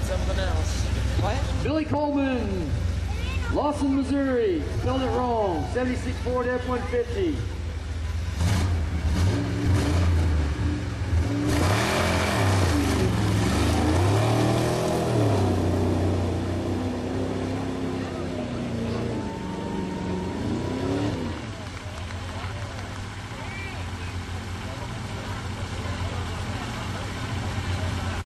said something else. What? Billy Coleman, Lawson, Missouri. Spelled it wrong. 76 Ford F-150.